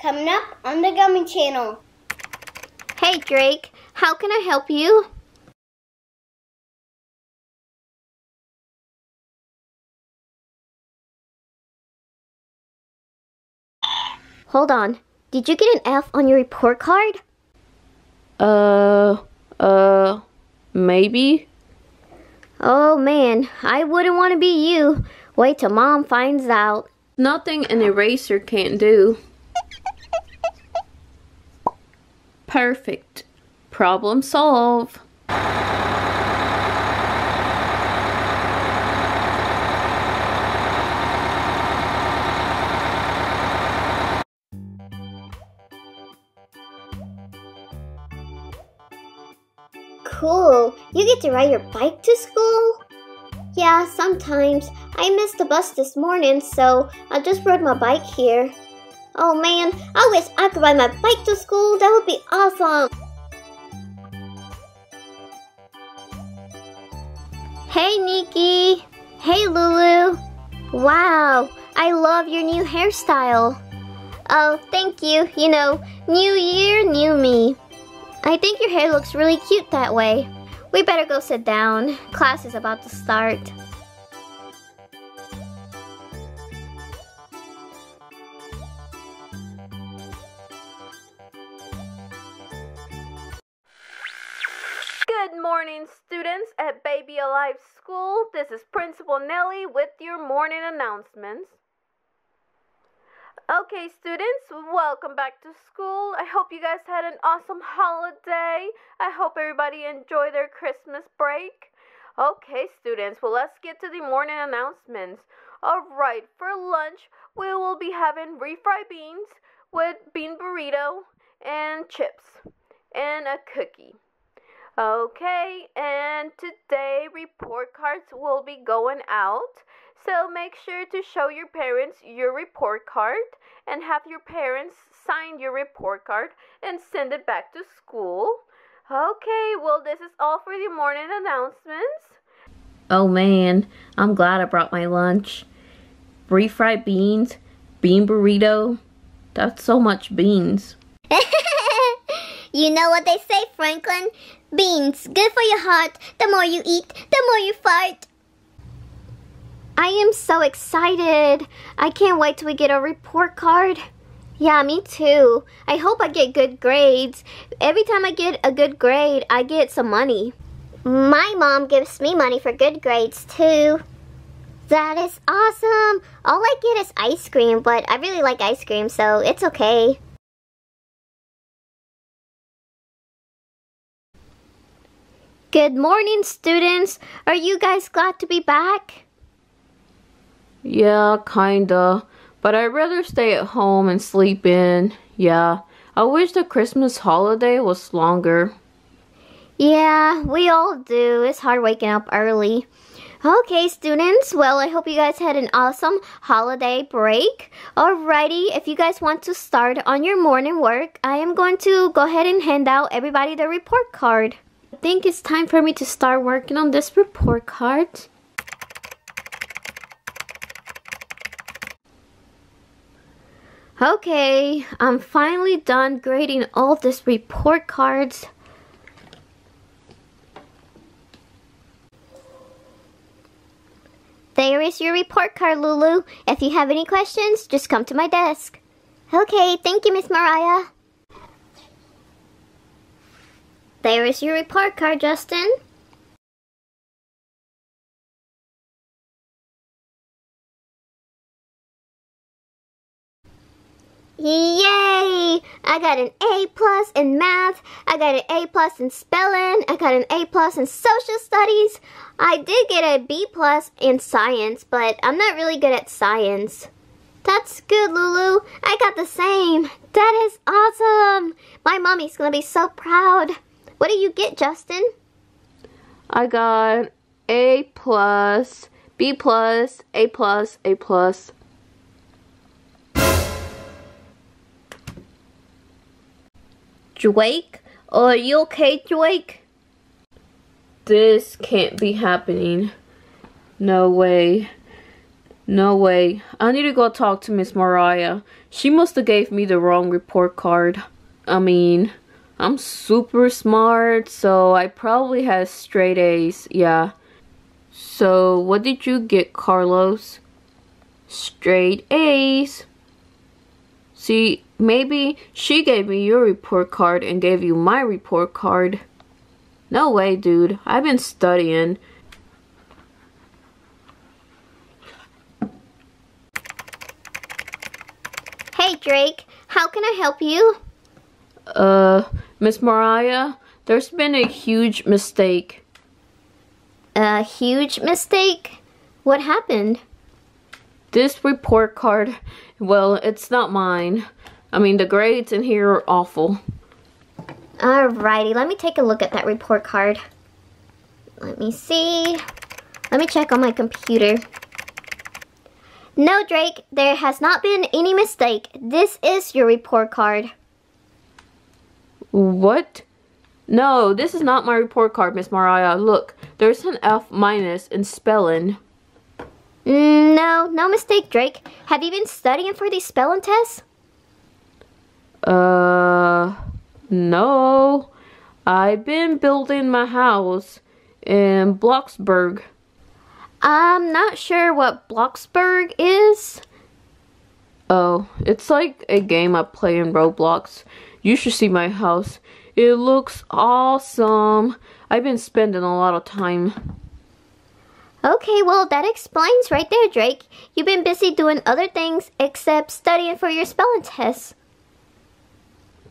Coming up on the Gummy Channel. Hey Drake, how can I help you? Hold on. Did you get an F on your report card? Uh, uh, maybe? Oh man, I wouldn't want to be you. Wait till mom finds out. Nothing an eraser can't do. Perfect. Problem solved. Cool. You get to ride your bike to school? Yeah, sometimes. I missed the bus this morning, so I just rode my bike here. Oh man, I wish I could ride my bike to school. That would be awesome. Hey Nikki. Hey Lulu. Wow, I love your new hairstyle. Oh, thank you. You know, new year, new me. I think your hair looks really cute that way. We better go sit down. Class is about to start. Alive School. This is Principal Nellie with your morning announcements. Okay, students, welcome back to school. I hope you guys had an awesome holiday. I hope everybody enjoyed their Christmas break. Okay, students, well, let's get to the morning announcements. All right, for lunch, we will be having refried beans with bean burrito and chips and a cookie. Okay, and today report cards will be going out. So make sure to show your parents your report card and have your parents sign your report card and send it back to school. Okay, well, this is all for the morning announcements. Oh man, I'm glad I brought my lunch. Refried beans, bean burrito. That's so much beans. you know what they say, Franklin? Beans, good for your heart. The more you eat, the more you fart. I am so excited. I can't wait till we get a report card. Yeah, me too. I hope I get good grades. Every time I get a good grade, I get some money. My mom gives me money for good grades too. That is awesome. All I get is ice cream, but I really like ice cream, so it's okay. Good morning, students. Are you guys glad to be back? Yeah, kinda. But I'd rather stay at home and sleep in. Yeah, I wish the Christmas holiday was longer. Yeah, we all do. It's hard waking up early. Okay, students. Well, I hope you guys had an awesome holiday break. Alrighty, if you guys want to start on your morning work, I am going to go ahead and hand out everybody the report card. I think it's time for me to start working on this report card. Okay, I'm finally done grading all these report cards. There is your report card, Lulu. If you have any questions, just come to my desk. Okay, thank you, Miss Mariah. There is your report card, Justin. Yay! I got an A plus in math. I got an A plus in spelling. I got an A plus in social studies. I did get a B plus in science, but I'm not really good at science. That's good, Lulu. I got the same. That is awesome. My mommy's gonna be so proud. What do you get, Justin? I got A plus, B plus, A plus, A plus. Drake? Are you okay, Drake? This can't be happening. No way. No way. I need to go talk to Miss Mariah. She must have gave me the wrong report card. I mean, I'm super smart, so I probably had straight A's. Yeah. So, what did you get, Carlos? Straight A's. See, maybe she gave me your report card and gave you my report card. No way, dude. I've been studying. Hey, Drake. How can I help you? Uh, Miss Mariah, there's been a huge mistake. A huge mistake? What happened? This report card, well, it's not mine. I mean, the grades in here are awful. Alrighty, let me take a look at that report card. Let me see. Let me check on my computer. No, Drake, there has not been any mistake. This is your report card. What? No, this is not my report card, Miss Mariah. Look, there's an F minus in spelling. Mm, no, no mistake, Drake. Have you been studying for these spelling tests? Uh, no. I've been building my house in Bloxburg. I'm not sure what Bloxburg is. Oh, it's like a game I play in Roblox. You should see my house. It looks awesome. I've been spending a lot of time. Okay, well, that explains right there, Drake. You've been busy doing other things except studying for your spelling tests.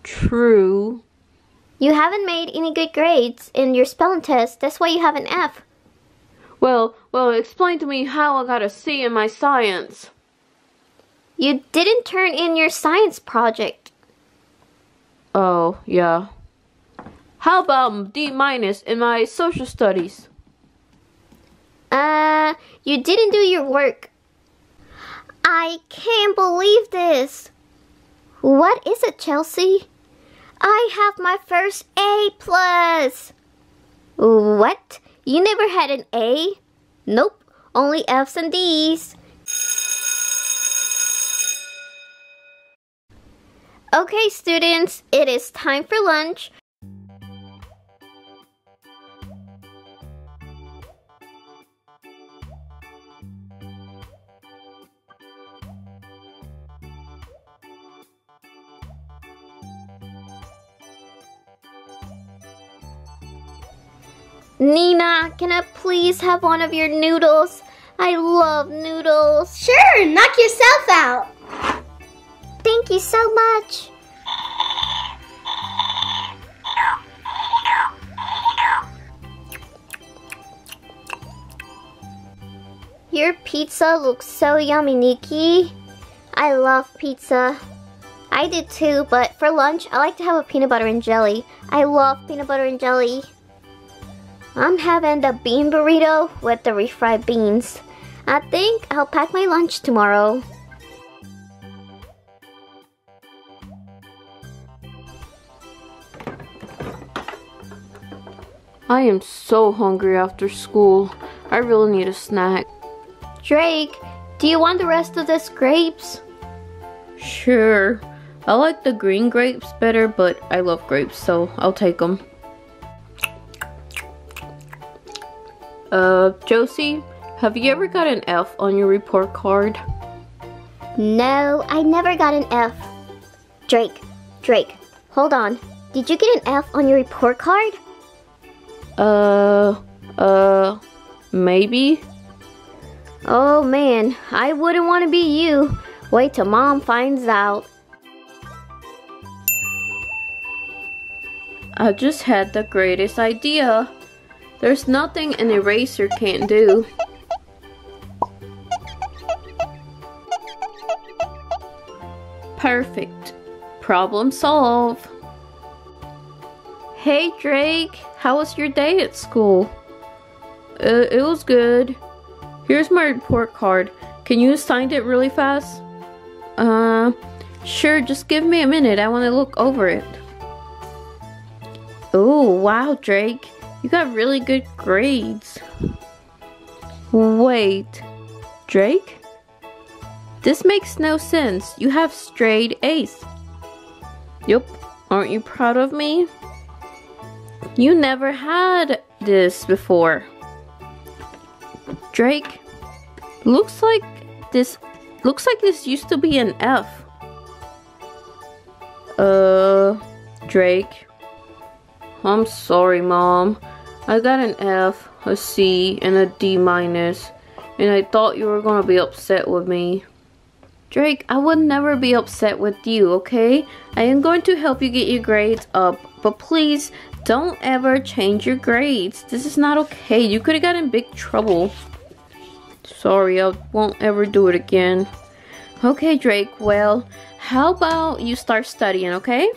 True. You haven't made any good grades in your spelling test. That's why you have an F. Well, well, explain to me how I got a C in my science. You didn't turn in your science project. Oh, yeah. How about D minus in my social studies? Uh, you didn't do your work. I can't believe this. What is it, Chelsea? I have my first A plus. What? You never had an A? Nope, only F's and D's. Okay, students, it is time for lunch. Nina, can I please have one of your noodles? I love noodles. Sure, knock yourself out. Thank you so much. Your pizza looks so yummy, Nikki. I love pizza. I did too, but for lunch, I like to have a peanut butter and jelly. I love peanut butter and jelly. I'm having the bean burrito with the refried beans. I think I'll pack my lunch tomorrow. I am so hungry after school. I really need a snack. Drake, do you want the rest of this grapes? Sure. I like the green grapes better, but I love grapes, so I'll take them. Uh, Josie, have you ever got an F on your report card? No, I never got an F. Drake, Drake, hold on. Did you get an F on your report card? Uh, uh, maybe? Oh man, I wouldn't want to be you. Wait till mom finds out. I just had the greatest idea. There's nothing an eraser can't do. Perfect. Problem solved. Hey Drake, how was your day at school? Uh, it was good. Here's my report card. Can you sign it really fast? Uh, sure, just give me a minute. I want to look over it. Oh, wow, Drake. You got really good grades. Wait, Drake? This makes no sense. You have straight A's. Yup. Aren't you proud of me? You never had this before. Drake, looks like this looks like this used to be an F. Uh, Drake. I'm sorry, Mom. I got an F, a C, and a D minus, and I thought you were gonna be upset with me. Drake, I would never be upset with you, okay? I am going to help you get your grades up, but please don't ever change your grades. This is not okay. You could have gotten in big trouble. Sorry, I won't ever do it again. Okay, Drake, well, how about you start studying, okay?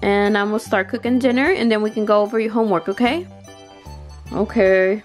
And I'm gonna start cooking dinner and then we can go over your homework, okay? Okay.